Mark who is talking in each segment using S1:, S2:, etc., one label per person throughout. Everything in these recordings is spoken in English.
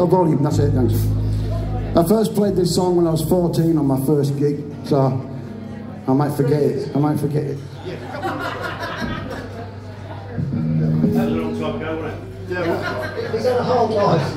S1: no volume, that's it, thanks. I first played this song when I was 14 on my first gig, so I might forget it. I might forget it.
S2: That was a long time ago, wasn't it?
S3: Yeah. Is that a hard life?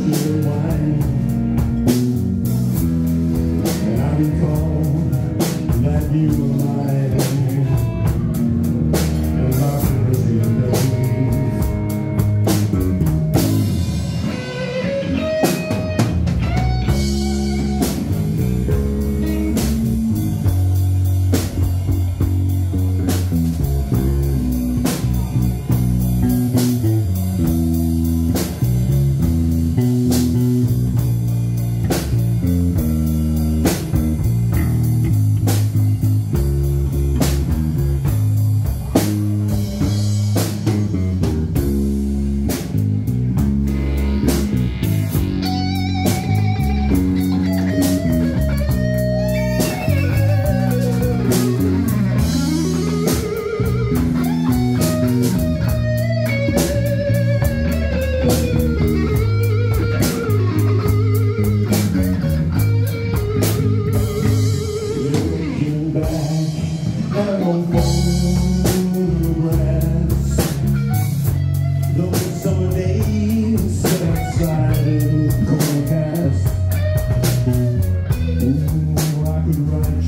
S3: don't happy.